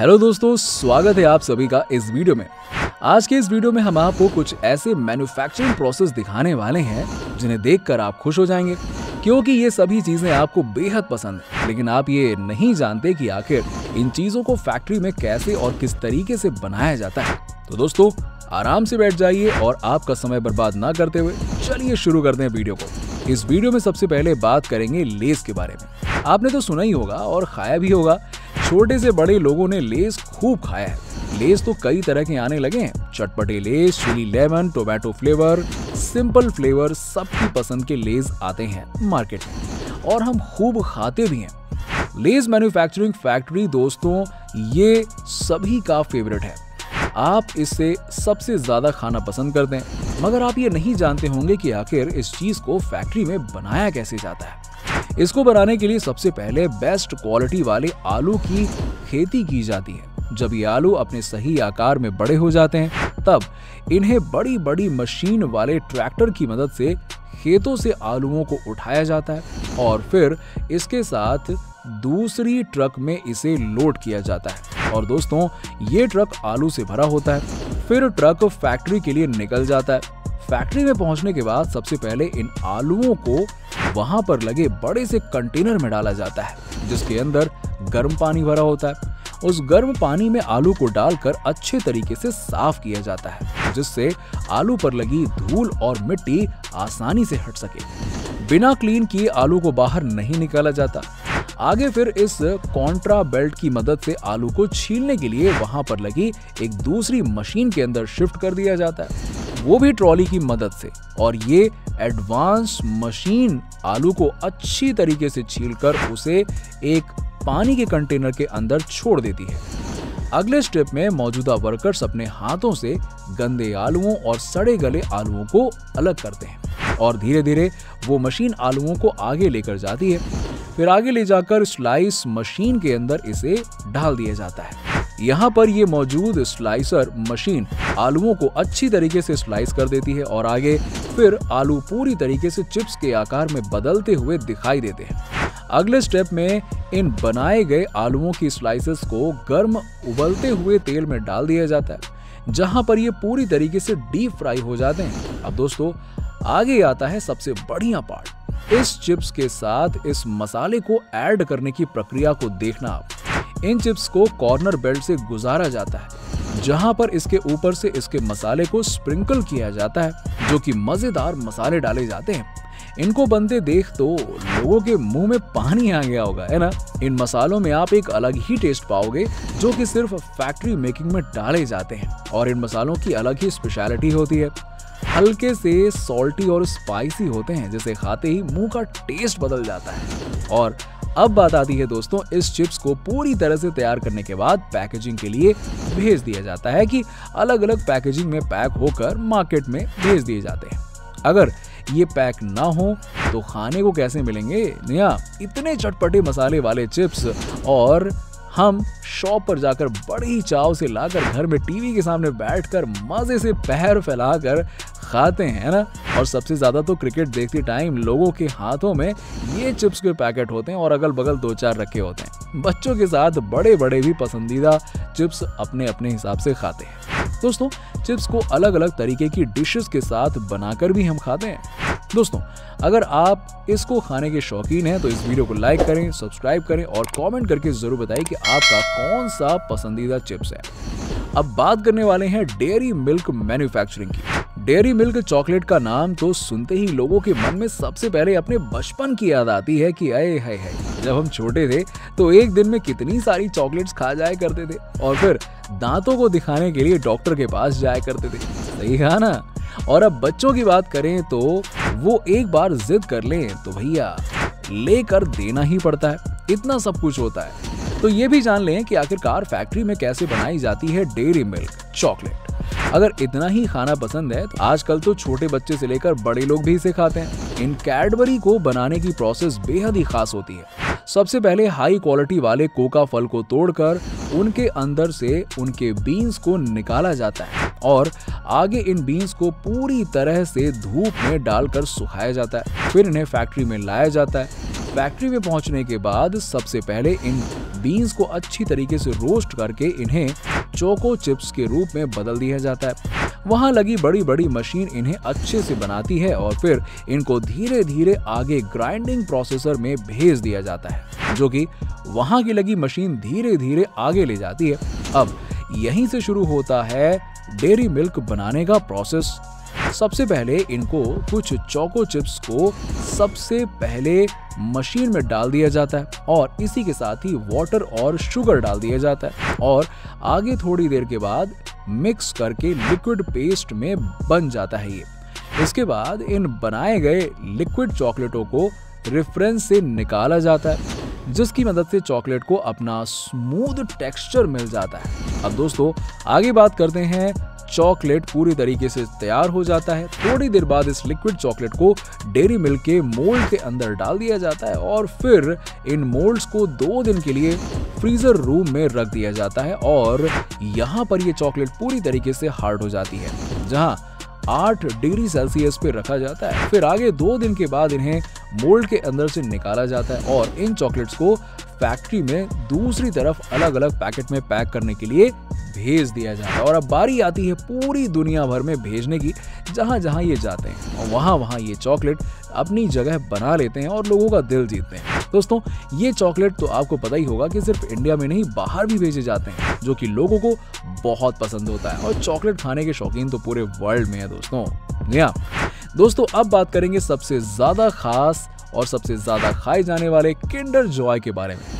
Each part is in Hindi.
हेलो दोस्तों, स्वागत है आप सभी का इस वीडियो में। आज के इस वीडियो में हम आपको कुछ ऐसे मैन्युफैक्चरिंग प्रोसेस दिखाने वाले हैं, जिन्हें देखकर आप खुश हो जाएँगे। क्योंकि ये सभी चीज़ें आपको बेहद पसंद है, लेकिन आप ये नहीं जानते कि आखिर इन चीज़ों को फैक्ट्री में कैसे और किस तरीके से बनाया जाता है। तो दोस्तों, आराम से बैठ जाइए और आपका समय बर्बाद ना करते हुए चलिए शुरू करते हैं वीडियो को। इस वीडियो में सबसे पहले बात करेंगे लेस के बारे में। आपने तो सुना ही होगा और खाया भी होगा छोटे से बड़े लोगों ने लेस खूब खाया है। लेस तो कई तरह के आने लगे हैं। चटपटे Lay's chilli lemon, tomato flavour, simple flavour सबकी पसंद के लेस आते हैं मार्केट में। और हम खूब खाते भी हैं। लेस मैन्युफैक्चरिंग फैक्ट्री दोस्तों, ये सभी का फेवरेट है। आप इससे सबसे ज़्यादा खाना पसंद करते हैं। मगर आप ये नहीं जानते होंगे कि आखिर इस चीज़ को फैक्ट्री में बनाया कैसे जाता है। इसको बनाने के लिए सबसे पहले बेस्ट क्वालिटी वाले आलू की खेती की जाती है। जब ये आलू अपने सही आकार में बड़े हो जाते हैं, तब इन्हें बड़ी बड़ी मशीन वाले ट्रैक्टर की मदद से खेतों से आलूओं को उठाया जाता है और फिर इसके साथ दूसरी ट्रक में इसे लोड किया जाता है। और दोस्तों, ये ट्रक आलू से भरा होता है। फिर ट्रक फैक्ट्री के लिए निकल जाता है। फैक्ट्री में पहुँचने के बाद सबसे पहले इन आलुओं को वहाँ पर लगे बड़े से कंटेनर में डाला जाता है, जिसके अंदर गर्म पानी भरा होता है। उस गर्म पानी में आलू को डालकर अच्छे तरीके से साफ़ किया जाता है, जिससे आलू पर लगी धूल और मिट्टी आसानी से हट सके। बिना क्लीन किए आलू को बाहर नहीं निकाला जाता। आगे फिर इस कॉन्ट्रा बेल्ट की मदद से आलू को छीलने के लिए वहाँ पर लगी एक दूसरी मशीन के अंदर शिफ्ट कर दिया जाता है। वो भी ट्रॉली की मदद से। और ये एडवांस मशीन आलू को अच्छी तरीके से छीलकर उसे एक पानी के कंटेनर के अंदर छोड़ देती है। अगले स्टेप में मौजूदा वर्कर्स अपने हाथों से गंदे आलुओं और सड़े गले आलुओं को अलग करते हैं और धीरे धीरे वो मशीन आलुओं को आगे लेकर जाती है। फिर आगे ले जाकर स्लाइस मशीन के अंदर इसे डाल दिया जाता है। यहाँ पर ये मौजूद स्लाइसर मशीन आलुओं को अच्छी तरीके से स्लाइस कर देती है और आगे फिर आलू पूरी तरीके से चिप्स के आकार में बदलते हुए दिखाई देते हैं। अगले स्टेप में इन बनाए गए आलुओं की स्लाइसेस को गर्म उबलते हुए तेल में डाल दिया जाता है, जहाँ पर ये पूरी तरीके से डीप फ्राई हो जाते हैं। अब दोस्तों, आगे आता है सबसे बढ़िया पार्ट इस चिप्स के साथ इस मसाले को ऐड करने की प्रक्रिया को देखना आप। इन चिप्स को कॉर्नर बेल्ट से गुजारा जाता है, जहाँ पर इसके ऊपर से इसके मसाले को स्प्रिंकल किया जाता है, जो कि मज़ेदार मसाले डाले जाते हैं। इनको बनते देख तो लोगों के मुँह में पानी आ गया होगा, है ना? इन मसालों में आप एक अलग ही टेस्ट पाओगे, जो कि सिर्फ़ फैक्ट्री मेकिंग में डाले जाते हैं, और इन मसालों की अलग ही स्पेशलिटी होती है। हल्के से सॉल्टी और स्पाइसी होते हैं, जिसे खाते ही मुँह का टेस्ट बदल जाता है। और अब बात आती है दोस्तों, इस चिप्स को पूरी तरह से तैयार करने के बाद पैकेजिंग के लिए भेज दिया जाता है कि अलग अलग पैकेजिंग में पैक होकर मार्केट में भेज दिए जाते हैं। अगर ये पैक ना हो तो खाने को कैसे मिलेंगे? नया, इतने चटपटे मसाले वाले चिप्स और हम शॉप पर जाकर बड़ी चाव से लाकर घर में टीवी के सामने बैठकर मज़े से पैर फैलाकर खाते हैं ना? और सबसे ज़्यादा तो क्रिकेट देखते टाइम लोगों के हाथों में ये चिप्स के पैकेट होते हैं और अगल बगल दो चार रखे होते हैं। बच्चों के साथ बड़े बड़े भी पसंदीदा चिप्स अपने अपने हिसाब से खाते हैं। दोस्तों, चिप्स को अलग अलग तरीके की डिशेस के साथ बनाकर भी हम खाते हैं। दोस्तों, अगर आप इसको खाने के शौकीन हैं तो इस वीडियो को लाइक करें सब्सक्राइब करें और कमेंट करके ज़रूर बताएँ कि आपका कौन सा पसंदीदा चिप्स है। अब बात करने वाले हैं डेयरी मिल्क मैन्युफैक्चरिंग की। डेयरी मिल्क चॉकलेट का नाम तो सुनते ही लोगों के मन में सबसे पहले अपने बचपन की याद आती है कि अरे है, है जब हम छोटे थे तो एक दिन में कितनी सारी चॉकलेट्स खा जाया करते थे और फिर दांतों को दिखाने के लिए डॉक्टर के पास जाया करते थे। सही कहा ना? और अब बच्चों की बात करें तो वो एक बार जिद कर लें तो भैया लेकर देना ही पड़ता है इतना सब कुछ होता है। तो ये भी जान लें कि आखिरकार फैक्ट्री में कैसे बनाई जाती है डेयरी मिल्क चॉकलेट। अगर इतना ही खाना पसंद है तो आजकल तो छोटे बच्चे से लेकर बड़े लोग भी इसे खाते हैं। इन कैडबरी को बनाने की प्रोसेस बेहद ही खास होती है। सबसे पहले हाई क्वालिटी वाले कोका फल को तोड़कर उनके अंदर से उनके बीन्स को निकाला जाता है और आगे इन बीन्स को पूरी तरह से धूप में डालकर सुखाया जाता है। फिर इन्हें फैक्ट्री में लाया जाता है। फैक्ट्री में पहुँचने के बाद सबसे पहले इन बीन्स को अच्छी तरीके से रोस्ट करके इन्हें चोको चिप्स के रूप में बदल दिया जाता है। वहाँ लगी बड़ी बड़ी मशीन इन्हें अच्छे से बनाती है और फिर इनको धीरे धीरे आगे ग्राइंडिंग प्रोसेसर में भेज दिया जाता है, जो कि वहाँ की लगी मशीन धीरे धीरे आगे ले जाती है। अब यहीं से शुरू होता है डेयरी मिल्क बनाने का प्रोसेस सबसे पहले इनको कुछ चोको चिप्स को सबसे पहले मशीन में डाल दिया जाता है और इसी के साथ ही वाटर और शुगर डाल दिया जाता है और आगे थोड़ी देर के बाद मिक्स करके लिक्विड पेस्ट में बन जाता है ये। इसके बाद इन बनाए गए लिक्विड चॉकलेटों को रेफरेंस से निकाला जाता है, जिसकी मदद से चॉकलेट को अपना स्मूथ टेक्सचर मिल जाता है। अब दोस्तों, आगे बात करते हैं चॉकलेट पूरी तरीके से तैयार हो जाता है। थोड़ी देर बाद इस लिक्विड चॉकलेट को डेरी मिल्क के मोल्ड के अंदर डाल दिया जाता है और फिर इन मोल्ड्स को दो दिन के लिए फ्रीजर रूम में रख दिया जाता है और यहाँ पर ये चॉकलेट पूरी तरीके से हार्ड हो जाती है, जहाँ आठ डिग्री सेल्सियस पे रखा जाता है। फिर आगे दो दिन के बाद इन्हें मोल्ड के अंदर से निकाला जाता है और इन चॉकलेट्स को फैक्ट्री में दूसरी तरफ़ अलग अलग पैकेट में पैक करने के लिए भेज दिया जाता है और अब बारी आती है पूरी दुनिया भर में भेजने की, जहाँ जहाँ ये जाते हैं। और वहाँ वहाँ ये चॉकलेट अपनी जगह बना लेते हैं और लोगों का दिल जीतते हैं। दोस्तों, ये चॉकलेट तो आपको पता ही होगा कि सिर्फ़ इंडिया में नहीं, बाहर भी भेजे जाते हैं, जो कि लोगों को बहुत पसंद होता है। और चॉकलेट खाने के शौकीन तो पूरे वर्ल्ड में है दोस्तों। या। दोस्तों, अब बात करेंगे सबसे ज़्यादा खास और सबसे ज़्यादा खाए जाने वाले किंडर जॉय के बारे में।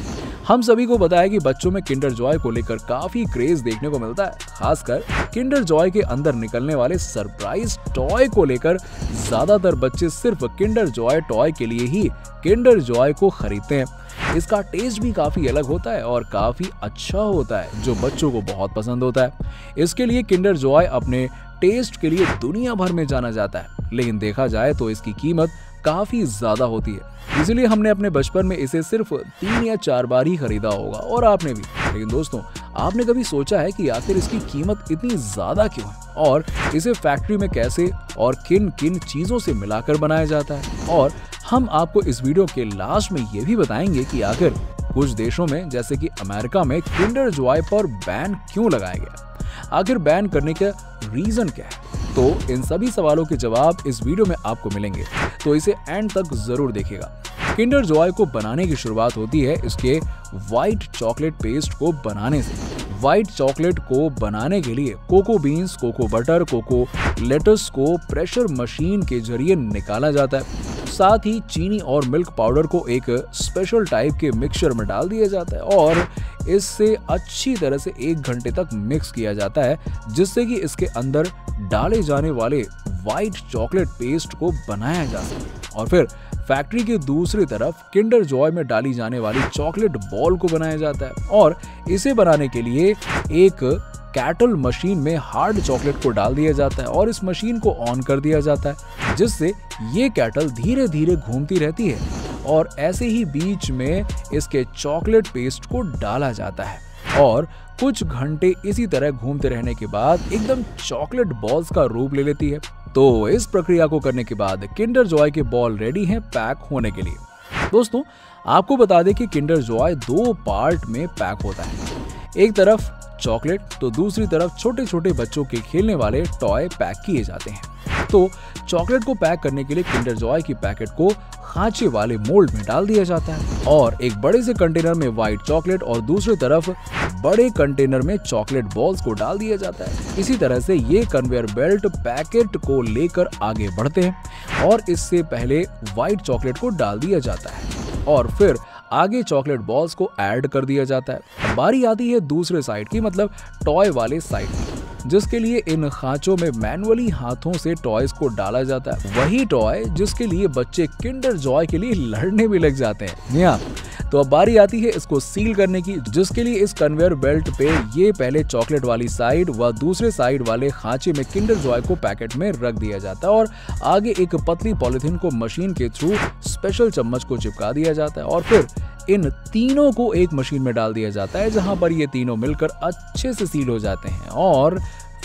हम सभी को है कि बच्चों में किंडर जॉय को लेकर काफ़ी क्रेज देखने को मिलता है, खासकर किंडर जॉय के अंदर निकलने वाले सरप्राइज़ टॉय को लेकर। ज़्यादातर बच्चे सिर्फ़ किंडर जॉय टॉय के लिए ही किंडर जॉय को खरीदते हैं। इसका टेस्ट भी काफ़ी अलग होता है और काफ़ी अच्छा होता है, जो बच्चों को बहुत पसंद होता है। इसके लिए किंडर जॉय अपने टेस्ट के लिए दुनिया भर में जाना जाता है, लेकिन देखा जाए तो इसकी कीमत काफ़ी ज़्यादा होती है। इसलिए हमने अपने बचपन में इसे सिर्फ़ तीन या चार बार ही खरीदा होगा, और आपने भी। लेकिन दोस्तों, आपने कभी सोचा है कि आखिर इसकी कीमत इतनी ज़्यादा क्यों है? और इसे फैक्ट्री में कैसे और किन किन चीज़ों से मिलाकर बनाया जाता है? और हम आपको इस वीडियो के लास्ट में ये भी बताएँगे कि आखिर कुछ देशों में, जैसे कि अमेरिका में, किंडर जॉय पर बैन क्यों लगाया गया? आखिर बैन करने का रीजन क्या है? तो इन सभी सवालों के जवाब इस वीडियो में आपको मिलेंगे। तो इसे एंड तक ज़रूर देखिएगा किंडर जॉय को बनाने की शुरुआत होती है इसके व्हाइट चॉकलेट पेस्ट को बनाने से। व्हाइट चॉकलेट को बनाने के लिए cocoa beans cocoa butter cocoa latus को प्रेशर मशीन के ज़रिए निकाला जाता है। साथ ही चीनी और मिल्क पाउडर को एक स्पेशल टाइप के मिक्सचर में डाल दिया जाता है और इससे अच्छी तरह से एक घंटे तक मिक्स किया जाता है, जिससे कि इसके अंदर डाले जाने वाले व्हाइट चॉकलेट पेस्ट को बनाया जा सके। और फिर फैक्ट्री के दूसरी तरफ़ किंडर जॉय में डाली जाने वाली चॉकलेट बॉल को बनाया जाता है। और इसे बनाने के लिए एक कैटल मशीन में हार्ड चॉकलेट को डाल दिया जाता है और इस मशीन को ऑन कर दिया जाता है, जिससे ये कैटल धीरे धीरे घूमती रहती है और ऐसे ही बीच में इसके चॉकलेट पेस्ट को डाला जाता है। और कुछ घंटे इसी तरह घूमते रहने के बाद एकदम चॉकलेट बॉल्स का रूप ले लेती है। तो इस प्रक्रिया को करने के बाद किंडर जॉय के बॉल रेडी हैं पैक होने के लिए। दोस्तों, आपको बता दें कि किंडर जॉय दो पार्ट में पैक होता है। एक तरफ़ चॉकलेट तो दूसरी तरफ़ छोटे छोटे बच्चों के खेलने वाले टॉय पैक किए जाते हैं। तो चॉकलेट को पैक करने के लिए किंडर जॉय की पैकेट को खांचे वाले मोल्ड में डाल दिया जाता है। और एक बड़े से कंटेनर में व्हाइट चॉकलेट और दूसरी तरफ़ बड़े कंटेनर में चॉकलेट बॉल्स को डाल दिया जाता है। इसी तरह से ये कन्वेयर बेल्ट पैकेट को लेकर आगे बढ़ते हैं और इससे पहले व्हाइट चॉकलेट को डाल दिया जाता है और फिर आगे चॉकलेट बॉल्स को ऐड कर दिया जाता है। बारी आती है दूसरे साइड की मतलब टॉय वाले साइड की। जिसके लिए इन खांचों में मैनुअली हाथों से टॉयज को डाला जाता है। वही टॉय जिसके लिए बच्चे किंडर जॉय के लिए लड़ने भी लग जाते हैं। तो अब बारी आती है इसको सील करने की, जिसके लिए इस कन्वेयर बेल्ट पे ये पहले चॉकलेट वाली साइड व दूसरे साइड वाले खांचे में किंडर जॉय को पैकेट में रख दिया जाता है और आगे एक पतली पॉलिथीन को मशीन के थ्रू स्पेशल चम्मच को चिपका दिया जाता है और फिर इन तीनों को एक मशीन में डाल दिया जाता है, जहाँ पर ये तीनों मिलकर अच्छे से सील हो जाते हैं और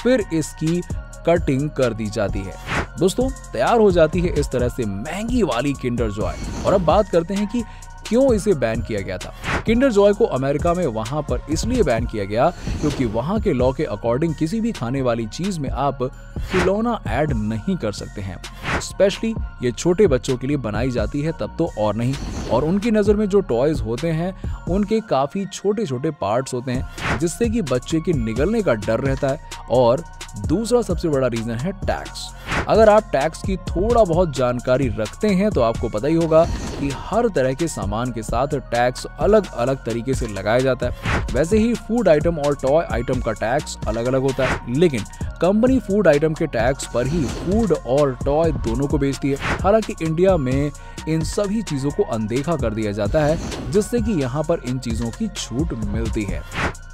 फिर इसकी कटिंग कर दी जाती है। दोस्तों, तैयार हो जाती है इस तरह से महँगी वाली किंडर जॉय और अब बात करते हैं कि क्यों इसे बैन किया गया था। किंडर जॉय को अमेरिका में वहाँ पर इसलिए बैन किया गया क्योंकि वहाँ के लॉ के अकॉर्डिंग किसी भी खाने वाली चीज़ में आप खिलौना ऐड नहीं कर सकते हैं। स्पेशली ये छोटे बच्चों के लिए बनाई जाती है, तब तो और नहीं। और उनकी नज़र में जो टॉयज होते हैं, उनके काफ़ी छोटे छोटे पार्ट्स होते हैं, जिससे कि बच्चे के निगलने का डर रहता है। और दूसरा सबसे बड़ा रीज़न है टैक्स अगर आप टैक्स की थोड़ा बहुत जानकारी रखते हैं तो आपको पता ही होगा कि हर तरह के सामान के साथ टैक्स अलग अलग तरीके से लगाया जाता है। वैसे ही फ़ूड आइटम और टॉय आइटम का टैक्स अलग अलग होता है। लेकिन कंपनी फ़ूड आइटम के टैक्स पर ही फ़ूड और टॉय दोनों को बेचती है। हालाँकि इंडिया में इन सभी चीज़ों को अनदेखा कर दिया जाता है, जिससे कि यहाँ पर इन चीज़ों की छूट मिलती है।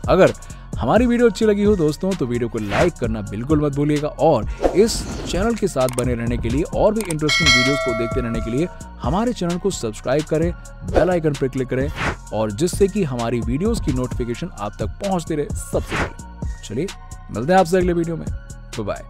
अगर हमारी वीडियो अच्छी लगी हो दोस्तों तो वीडियो को लाइक करना बिल्कुल मत भूलिएगा और इस चैनल के साथ बने रहने के लिए और भी इंटरेस्टिंग वीडियोस को देखते रहने के लिए हमारे चैनल को सब्सक्राइब करें बेल आइकन पर क्लिक करें और जिससे कि हमारी वीडियोस की नोटिफिकेशन आप तक पहुँचते रहे सबसे पहले। चलिए मिलते हैं आपसे अगले वीडियो में। बाय